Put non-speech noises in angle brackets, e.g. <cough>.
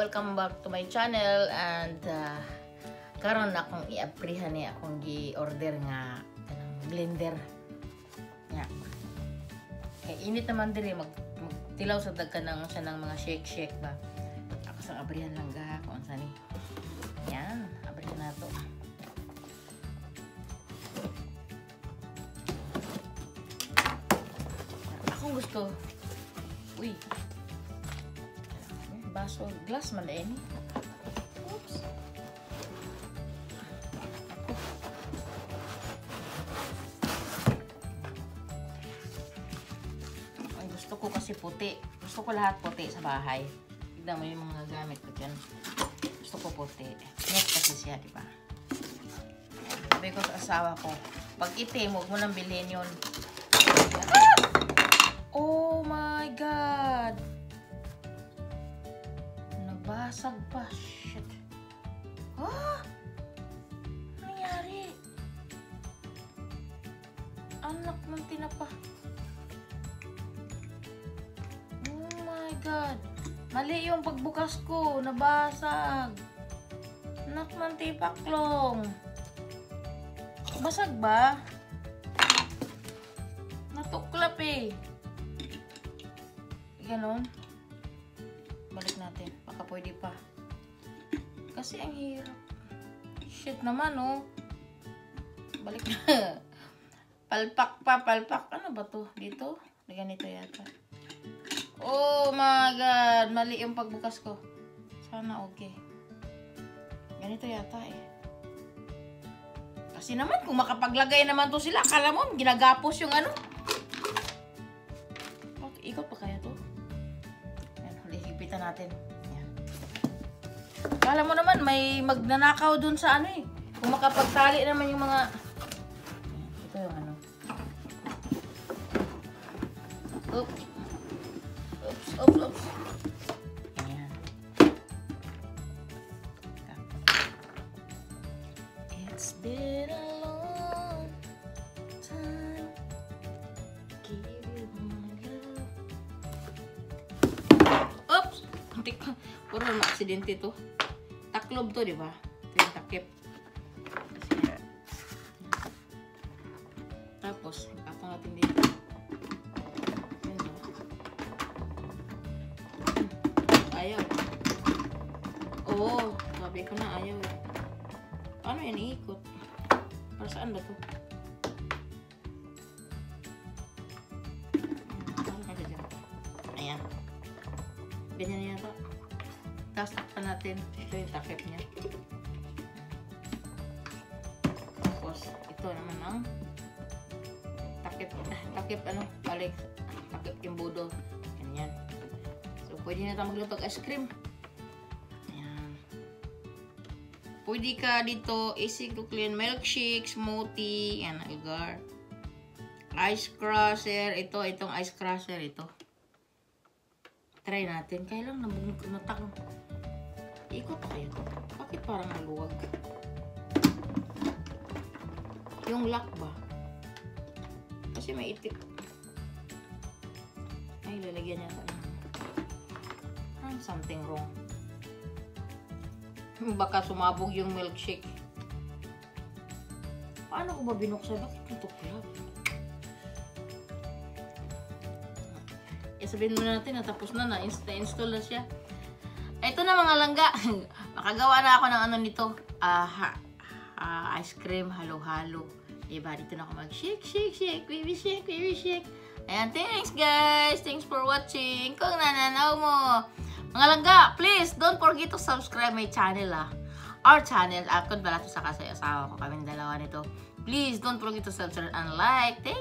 welcome back to my channel and uh, karon akong i-aprihan ni akong gi-order nga kanang blender. Nya. Kay init naman diri mag, magtilaw sa dagkan ng sa ng mga shake shake ba. Ako sa abrihan lang ga kung sa ni. Yan, abrihan na to. Akong gusto. Uy, baso glass man din. Oops. Ang gusto ko kasi puti. Gusto ko lahat puti sa bahay. Tignan mo yung mga gamit ko dyan. Gusto ko puti. Net kasi siya, di ba? Sabi ko sa asawa ko, pag itim, huwag mo nang bilhin yun. Ah! Oh my God! Nabasag pa. Shit. Ah! Nangyari? Anak ng tinapa. Oh my God. Mali yung pagbukas ko. Nabasag. Anak ng tipaklong. Basag ba? Natuklap eh. Ganon. Balik natin. Baka pwede pa. Kasi ang hirap. Shit naman, oh. Balik na. <laughs> palpak pa, palpak. Ano ba to? Dito? Ganito yata. Oh my God. Mali yung pagbukas ko. Sana okay. Ganito yata eh. Kasi naman, kung makapaglagay naman to sila, akala mo, ginagapos yung ano. Hipitan natin. Yan. Akala mo naman, may magnanakaw dun sa ano eh. Kung makapagtali naman yung mga... Ito yung ano. Oops. Oops, oops, oops. Muntik. Puro <clears throat> na aksidente to. Taklob to, di ba? Ito takip. Tapos, ipatong natin dito. Oh. Ayaw. Oo, sabi ko na ayaw. eh. Paano yan iikot? Para saan ba to? Ano? Ayan. Ganyan yata. Tapos takpan natin. Ito yung takip niya. Tapos, ito naman ang takip. <laughs> Takip ano? Balik. Takip yung budol. Ganyan. So, pwede na tayo magluto ice cream. Ayan. Pwede ka dito, easy to clean milkshake, smoothie, yan, agar. Ice crusher. Ito, itong ice crusher, ito. Try natin. Kaya lang nabungog natak. Ikot pa kayo. Bakit parang maluwag? Yung lock ba? Kasi may itik. Ay, lalagyan niya ng parang something wrong. <laughs> Baka sumabog yung milkshake. Paano ko ba binuksan? Bakit ito tuklap? Sabihin mo natin na tapos na, na-install na siya. Ito na mga langga. <laughs> Makagawa na ako ng ano nito. Ha- ah, ice cream, halo-halo. Diba? Dito na ako mag-shake, shake, shake, baby shake, baby shake. Ayan, thanks guys. Thanks for watching. Kung nananaw mo. Mga langga, please don't forget to subscribe my channel ah. Our channel, akon pala to sa kasay asawa ko. Kaming dalawa nito. Please don't forget to subscribe and like. Thank.